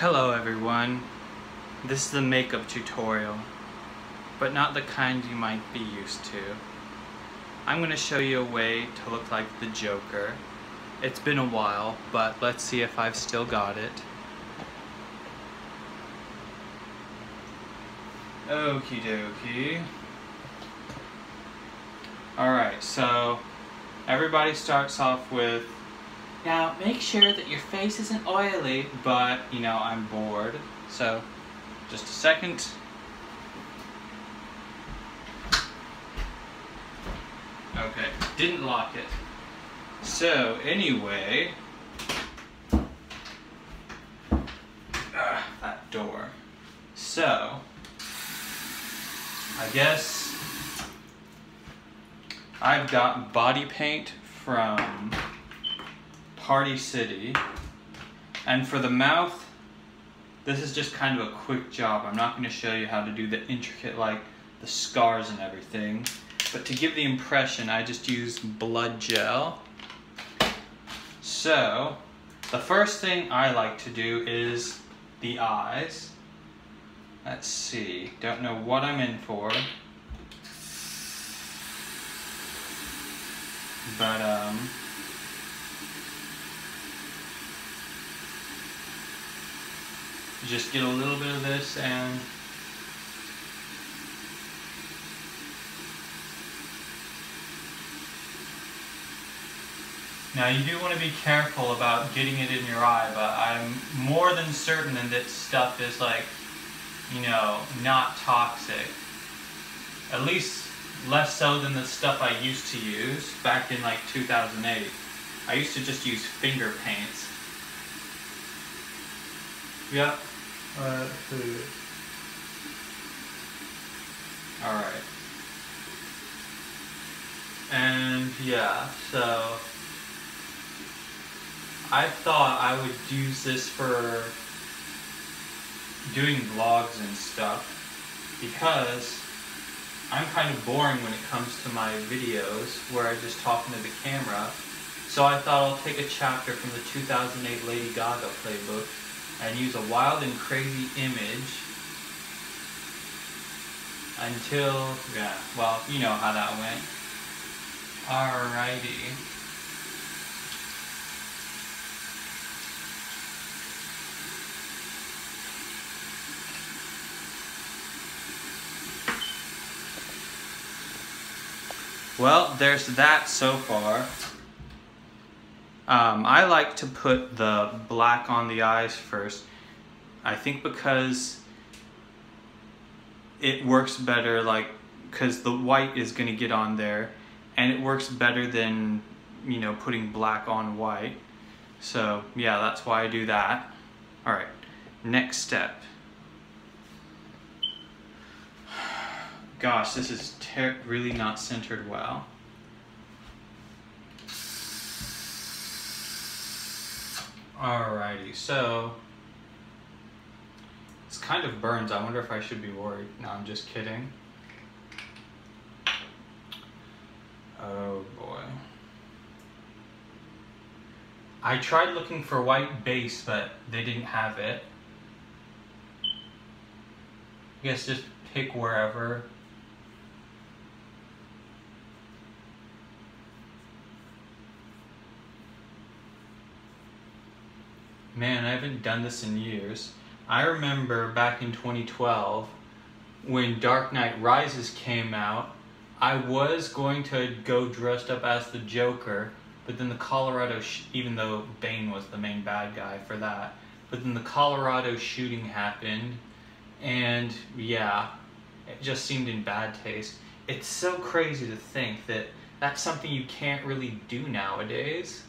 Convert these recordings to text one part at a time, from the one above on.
Hello everyone. This is the makeup tutorial, but not the kind you might be used to. I'm going to show you a way to look like the Joker. It's been a while, but let's see if I've still got it. Okie dokie. Alright, so everybody starts off with now, make sure that your face isn't oily, but, you know, I'm bored. So, just a second. Okay, didn't lock it. So, anyway, uh, that door. So, I guess I've got body paint from Party City. And for the mouth, this is just kind of a quick job. I'm not going to show you how to do the intricate, like the scars and everything. But to give the impression, I just use blood gel. So, the first thing I like to do is the eyes. Let's see, don't know what I'm in for. But, um, just get a little bit of this and Now you do want to be careful about getting it in your eye, but I'm more than certain that this stuff is like, you know, not toxic. At least less so than the stuff I used to use back in like 2008. I used to just use finger paints. Yep, uh, Alright. And yeah, so I thought I would use this for doing vlogs and stuff because I'm kind of boring when it comes to my videos where I just talk into the camera. So I thought I'll take a chapter from the 2008 Lady Gaga playbook and use a wild and crazy image until, yeah, well, you know how that went. Alrighty. Well, there's that so far. Um, I like to put the black on the eyes first. I think because it works better like because the white is going to get on there and it works better than you know putting black on white. So yeah that's why I do that. All right next step. Gosh this is really not centered well Alrighty, so it's kind of burns. I wonder if I should be worried. No, I'm just kidding. Oh boy. I tried looking for white base, but they didn't have it. I guess just pick wherever Man, I haven't done this in years. I remember back in 2012 when Dark Knight Rises came out, I was going to go dressed up as the Joker, but then the Colorado, even though Bane was the main bad guy for that, but then the Colorado shooting happened, and yeah, it just seemed in bad taste. It's so crazy to think that that's something you can't really do nowadays.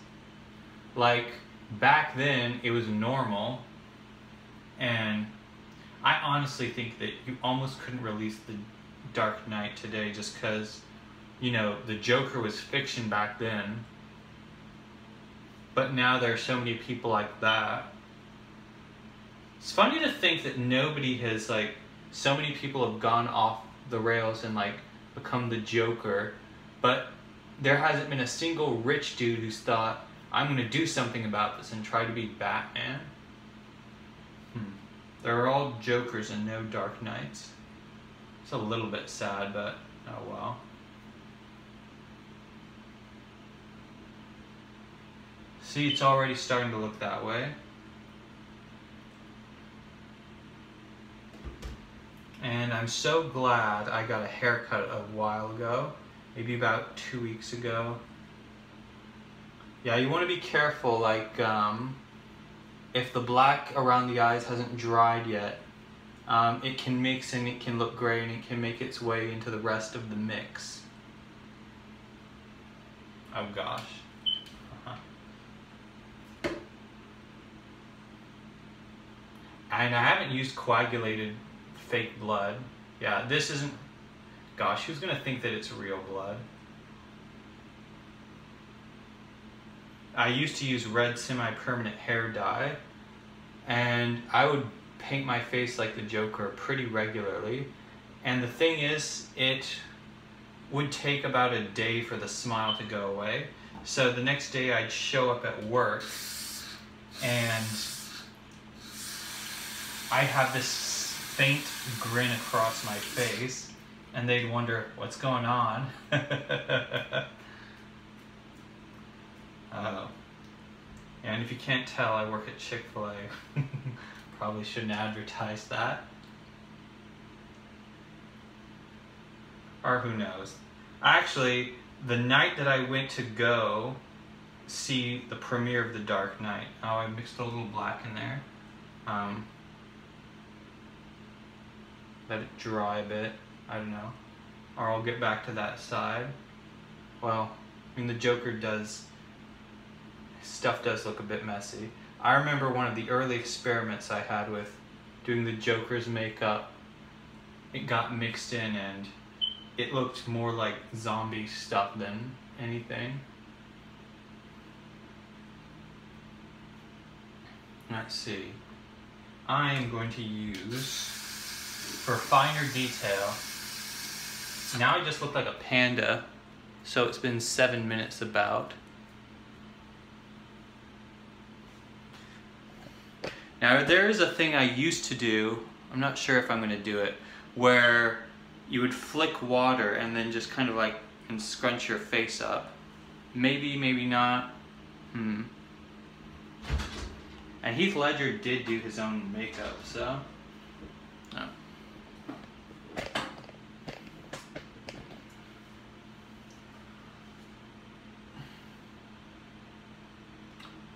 Like, back then it was normal. And I honestly think that you almost couldn't release the Dark Knight today just because you know the Joker was fiction back then. But now there are so many people like that. It's funny to think that nobody has like so many people have gone off the rails and like become the Joker but there hasn't been a single rich dude who's thought I'm going to do something about this and try to be Batman. Hmm. They're all Jokers and no Dark Knights. It's a little bit sad, but oh well. See, it's already starting to look that way. And I'm so glad I got a haircut a while ago, maybe about two weeks ago. Yeah, you want to be careful, like, um, if the black around the eyes hasn't dried yet, um, it can mix and it can look gray and it can make its way into the rest of the mix. Oh gosh. And I haven't used coagulated fake blood. Yeah, this isn't... Gosh, who's going to think that it's real blood? I used to use red semi-permanent hair dye, and I would paint my face like the Joker pretty regularly. And the thing is, it would take about a day for the smile to go away. So the next day I'd show up at work, and I have this faint grin across my face, and they'd wonder, what's going on? oh. And if you can't tell, I work at Chick-fil-A. Probably shouldn't advertise that. Or who knows. Actually, the night that I went to go see the premiere of The Dark Knight, oh, I mixed a little black in there. Um, let it dry a bit. I don't know. Or I'll get back to that side. Well, I mean, the Joker does, stuff does look a bit messy. I remember one of the early experiments I had with doing the Joker's makeup. It got mixed in and it looked more like zombie stuff than anything. Let's see. I am going to use for finer detail. Now I just look like a panda, so it's been seven minutes about. Now there is a thing I used to do, I'm not sure if I'm going to do it, where you would flick water and then just kind of like and scrunch your face up. Maybe, maybe not. Hmm. And Heath Ledger did do his own makeup, so. Oh.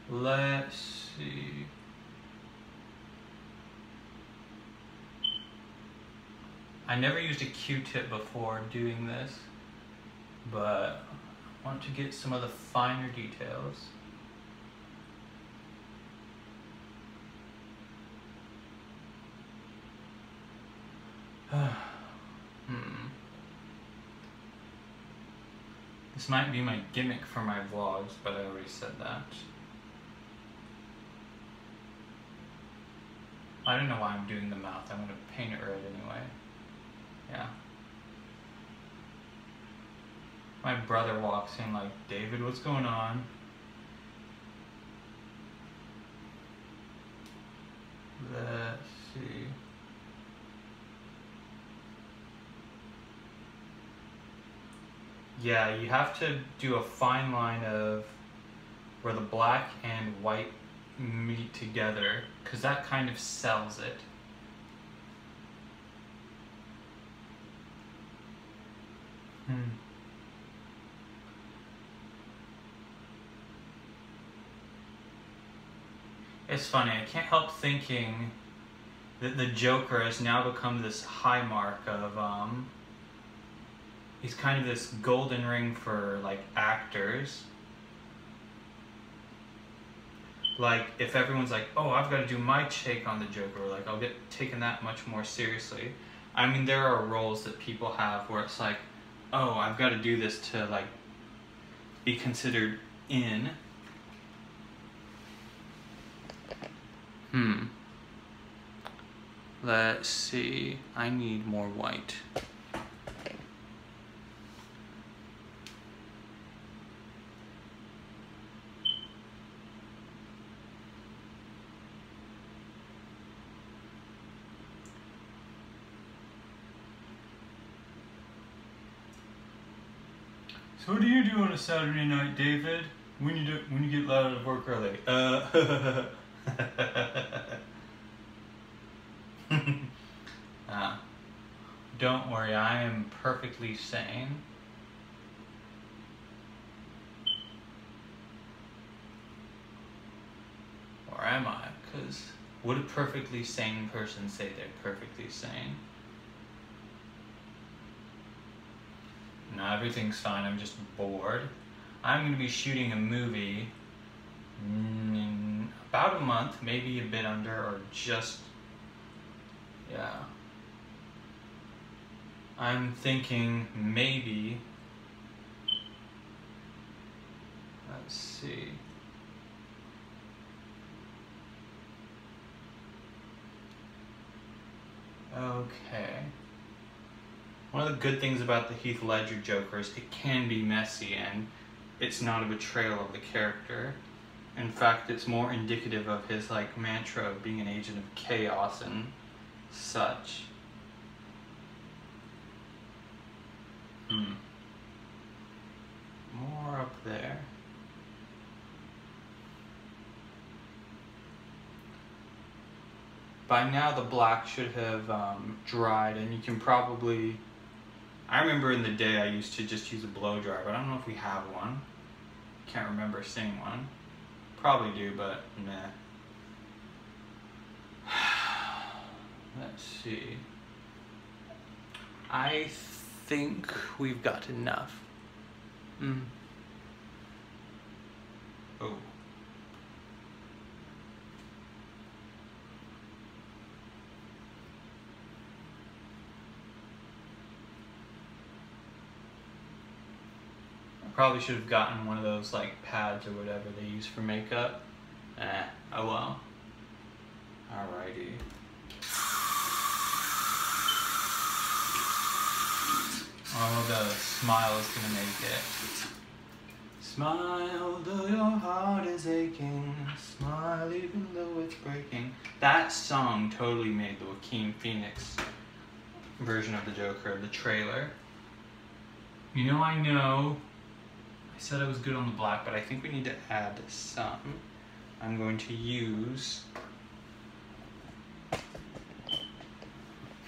Let's see. I never used a Q-tip before doing this, but I want to get some of the finer details. hmm. This might be my gimmick for my vlogs, but I already said that. I don't know why I'm doing the mouth. I'm going to paint it red anyway. Yeah. My brother walks in like, David, what's going on? Let's see. Yeah, you have to do a fine line of where the black and white meet together because that kind of sells it. Hmm. It's funny, I can't help thinking that the Joker has now become this high mark of, um, he's kind of this golden ring for, like, actors like if everyone's like, oh, I've got to do my take on the Joker, like I'll get taken that much more seriously. I mean, there are roles that people have where it's like, oh, I've got to do this to like be considered in. Hmm. Let's see. I need more white. So what do you do on a Saturday night, David? When you do, when you get out of work early? Uh. uh, don't worry, I am perfectly sane. Or am I? Because would a perfectly sane person say they're perfectly sane? No, everything's fine. I'm just bored. I'm to be shooting a movie in about a month, maybe a bit under, or just, yeah. I'm thinking maybe, let's see. Okay. One of the good things about the Heath Ledger Joker is it can be messy and it's not a betrayal of the character. In fact, it's more indicative of his like mantra of being an agent of chaos and such. Hmm. More up there. By now the black should have um, dried and you can probably I remember in the day I used to just use a blow dryer, but I don't know if we have one. Can't remember seeing one. Probably do, but nah. Let's see. I think we've got enough. Mm. Oh. Probably should have gotten one of those like pads or whatever they use for makeup. Eh, oh well. Alrighty. Oh, the smile is gonna make it. Smile though your heart is aching. Smile even though it's breaking. That song totally made the Joaquin Phoenix version of the Joker, the trailer. You know, I know I said I was good on the black, but I think we need to add some. I'm going to use...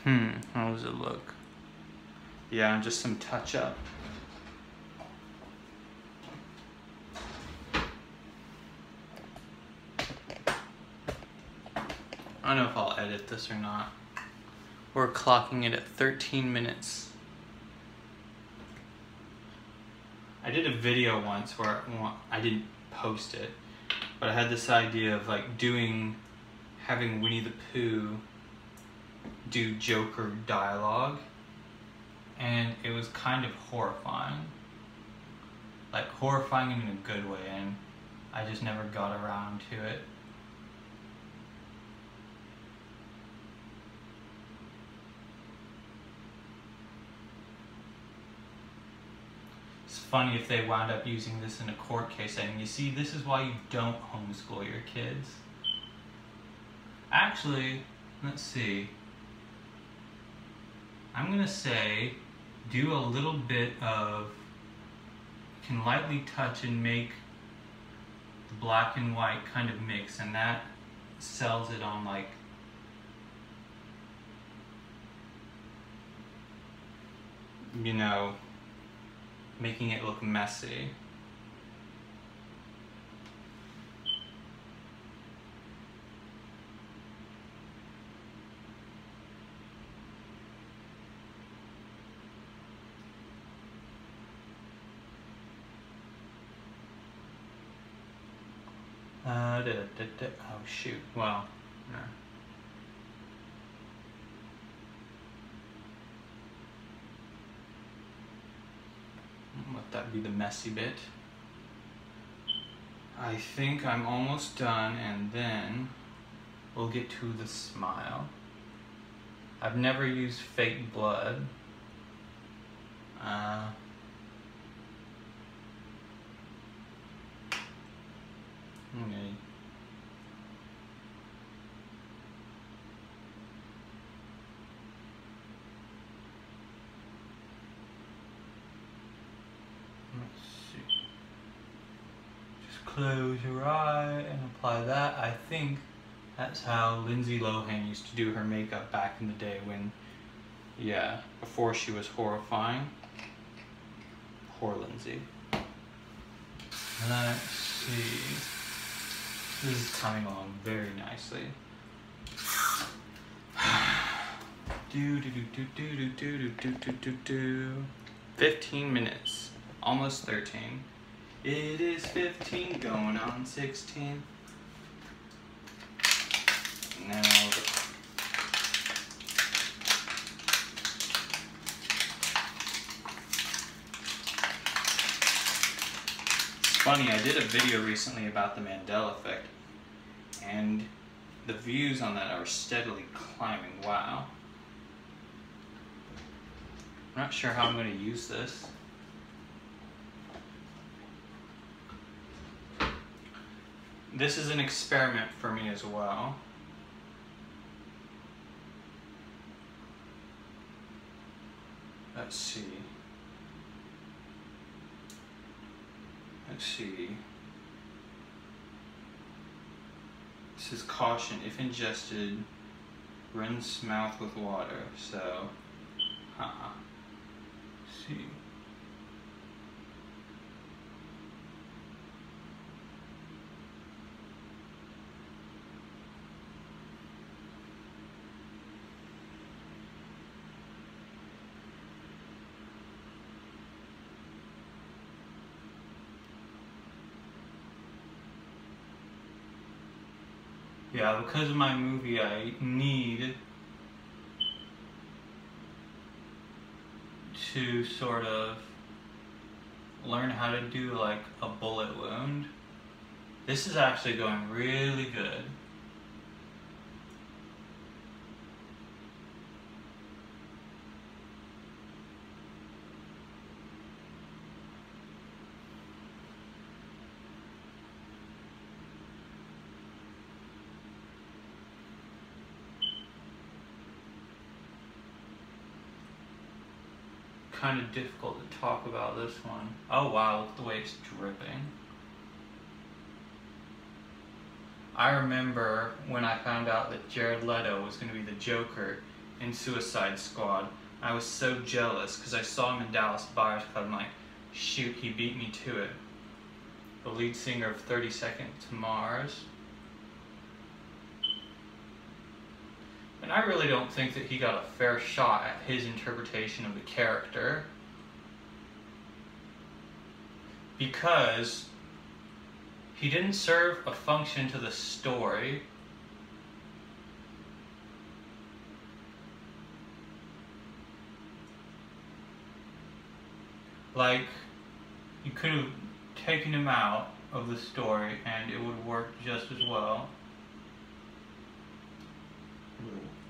Hmm, how does it look? Yeah, just some touch up. I don't know if I'll edit this or not. We're clocking it at 13 minutes. I did a video once where I didn't post it, but I had this idea of like doing, having Winnie the Pooh do Joker dialogue, and it was kind of horrifying. Like horrifying in a good way, and I just never got around to it. Funny if they wound up using this in a court case saying, you see, this is why you don't homeschool your kids. Actually, let's see. I'm going to say do a little bit of, can lightly touch and make the black and white kind of mix and that sells it on like you know making it look messy. Uh, da, da, da, oh shoot, well, no. That be the messy bit. I think I'm almost done and then we'll get to the smile. I've never used fake blood. Uh, okay. Close your eye and apply that. I think that's how Lindsay Lohan used to do her makeup back in the day when, yeah, before she was horrifying. Poor Lindsay. Let's see. This is coming along very nicely. do do do do do do do do do do do. 15 minutes. Almost 13. It is 15 going on 16. Now funny, I did a video recently about the Mandela effect, and the views on that are steadily climbing. Wow. I'm not sure how I'm going to use this. This is an experiment for me as well. Let's see. Let's see. This is caution. If ingested, rinse mouth with water. So, uh-uh. see. Yeah, because of my movie, I need to sort of learn how to do like a bullet wound. This is actually going really good. Kind of difficult to talk about this one. Oh wow, look the way it's dripping. I remember when I found out that Jared Leto was going to be the Joker in Suicide Squad. I was so jealous because I saw him in Dallas Buyers Club. I'm like, shoot, he beat me to it. The lead singer of 30 Seconds to Mars. And I really don't think that he got a fair shot at his interpretation of the character. Because he didn't serve a function to the story. Like, you could have taken him out of the story and it would work just as well. Mm-hmm.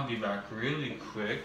I'll be back really quick.